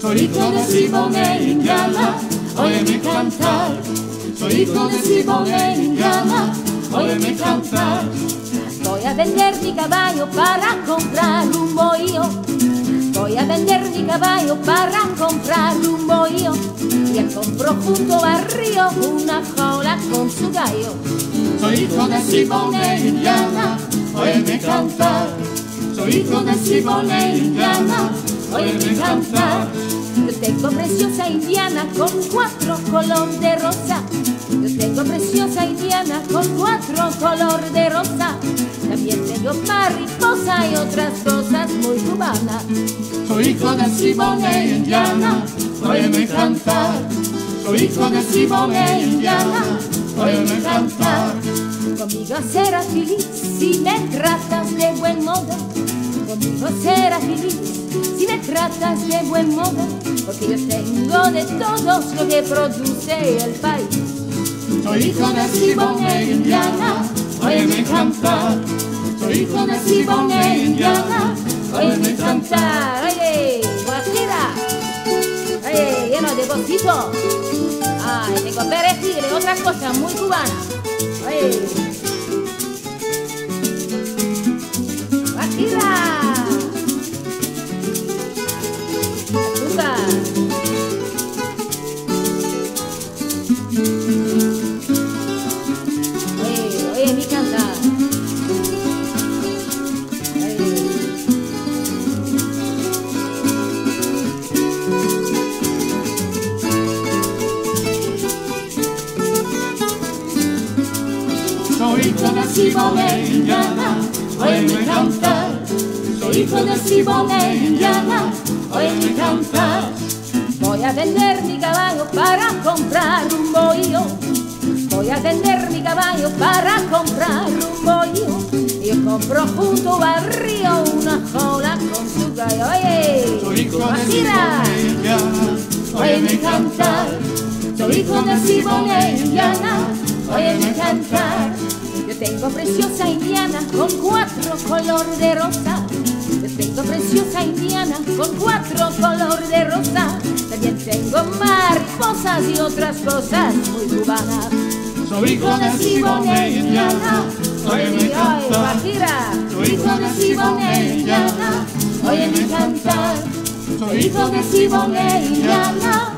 Soy hijo de Simone Indiana, óyeme cantar. Soy hijo de Simone Indiana, óyeme cantar. Voy a vender mi caballo para comprar un bohío. Voy a vender mi caballo para comprar un bohío. Y él compró junto al río una jaula con su gallo. Soy hijo de Simone Indiana, óyeme cantar. Soy hijo de Simone Indiana, óyeme cantar. Yo tengo preciosa indiana con cuatro color de rosa. Yo tengo preciosa indiana con cuatro color de rosa. También tengo mariposa y otras cosas muy cubanas. Soy hijo de Simone Indiana, óyeme cantar. Soy hijo de Simone Indiana, óyeme cantar. Conmigo serás feliz si me tratas de buen modo. Conmigo serás feliz si me tratas de buen modo. Porque yo tengo de todos lo que produce el país. Soy hijo de Simone Indiana, óyeme cantar. Soy hijo de Simone Indiana, óyeme cantar. Oye, guajira. Oye, lleno de bocito. Ay, tengo perejil y otras cosas muy cubanas. Oye. Hijo de Simone Indiana, óyeme cantar. Soy hijo de Simone Indiana, óyeme cantar. Voy a vender mi caballo para comprar un bohío. Voy a vender mi caballo para comprar un bohío. Y yo compro junto al río una jaula con su gallo. Oye, Soy hijo de. Simone Indiana, óyeme cantar. Soy hijo de Simone Indiana, óyeme cantar. Yo tengo preciosa indiana con cuatro color de rosa. Yo tengo preciosa indiana con cuatro color de rosa. También tengo mariposas y otras cosas muy cubanas. Soy hijo de Simone Indiana, Ay, cantar. Guajira. Soy hijo de Simone Indiana, óyeme cantar. Soy hijo de Simone Indiana,